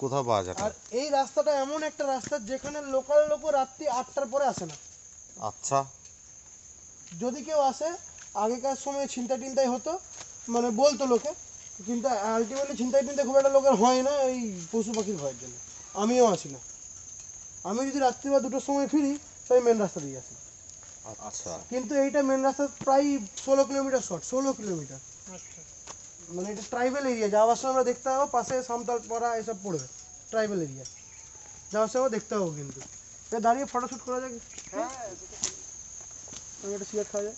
কোথাও পাওয়া যাবে আর এই রাস্তাটা এমন একটা রাস্তা যেখানে লোকাল লোকও রাত্রি আটটার পরে আসে না। আচ্ছা। যদি কেউ আসে আগেকার সময় ছিনতাই টিনতাই হতো মানে বলতো লোকে কিন্তু আলটিমেটলি ছিনতাই টিনতাই খুব একটা লোকের হয় না এই পশু পাখির ভয়ের জন্য। আমিও আসি না। আমি যদি রাত্রি বা দুটোর সময় ফিরি তাই মেন রাস্তা দিয়ে আসি। আচ্ছা। কিন্তু এইটা মেন রাস্তা প্রায় ষোলো কিলোমিটার শর্ট ষোলো কিলোমিটার। মানে এটা ট্রাইবেল এরিয়া যাওয়ার সময় আমরা দেখতে পাবো পাশে সামতাল পাড়া এসব পড়বে ট্রাইবেল এরিয়া যাওয়ার সময় দেখতে পাবো কিন্তু। এ দাঁড়িয়ে ফটোশ্যুট করা যাক। আমি একটা সিগারেট খাওয়া যায়।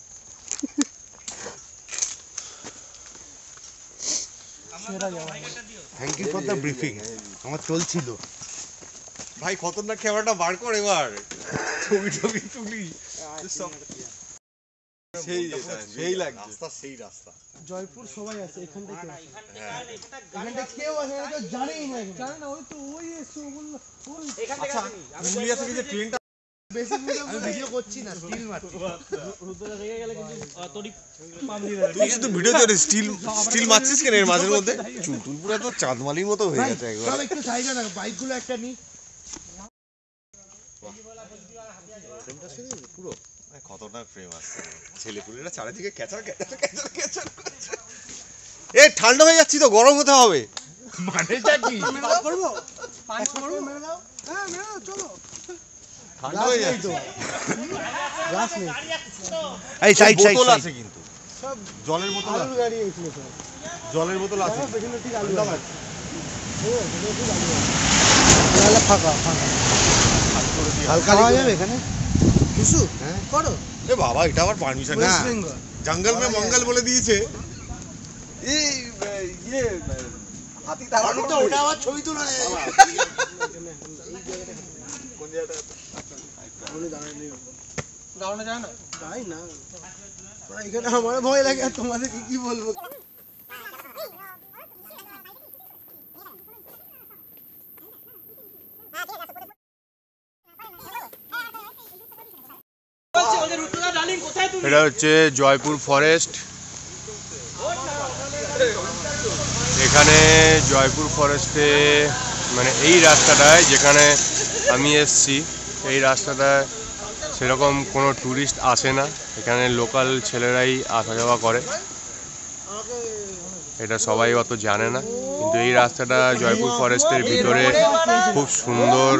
Thank you for the briefing আমার চলছিল। ভাই খতরনাক ক্যামেরাটা বার কর এবার। ছবি টবি তুলি। সেই সেই লাগছে। রাস্তা সেই রাস্তা। জয়পুর সবাই আছে এখান থেকে। এখান থেকে কেউ আসে না কেউ জানেই না জানে না ওই তো ওই এসছে ও বলল ওই। পুরুলিয়া থেকে যে ট্রেনটা বেশি ভিডিও করছি না স্টিল মারছি। তুই শুধু ভিডিও করে স্টিল স্টিল মারছিস কেন এর মাঝের মধ্যে? চুল টুল পুরো তো চাঁদমালির মতো হয়ে গেছে একবার। সব একটু সাইডে না বাইকগুলো একটা নি। পুরো? ছেলেপুলেরা চারিদিকে ক্যাচার ক্যাচার ক্যাচার ক্যাচার এ ঠান্ডা হয়ে যাচ্ছি তো গরম হতে হবে। মানেটা কি? করব? পাঁচ করব মেরে দাও। হ্যাঁ মেরে দাও চলো। ঠান্ডা হয়ে যাচ্ছে। গাছ নেই। এই সাইড সাইড বোতল আছে কিন্তু। সব জলের বোতল আলুর গাড়ি এসেছিল সব। জলের বোতল আছে। আমার পেছনে ঠিক আলু গাড়ি ফাঁকা ফাঁকা। হালকা খাওয়া যাবে এখানে? কিছু হ্যাঁ। করো। এ বাবা এটা আবার পারমিশন না? জঙ্গল মে মঙ্গল বলে দিয়েছে। আমি তো ওটা আবার ছবি তোলা দাঁড়ানো যায় না? যাই না। এখানে আমার ভয় লাগে আর তোমাদেরকে কি বলব? এটা হচ্ছে জয়পুর ফরেস্ট। এখানে জয়পুর ফরেস্টে মানে এই রাস্তাটায় যেখানে আমি এসছি, এই রাস্তাটায় সেরকম কোনো ট্যুরিস্ট আসে না। এখানে লোকাল ছেলেরাই আসা যাওয়া করে। এটা সবাই অত জানে না। কিন্তু এই রাস্তাটা জয়পুর ফরেস্টের ভিতরে খুব সুন্দর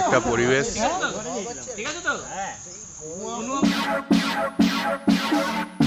একটা পরিবেশ। ঠিক আছে তো? Thank you.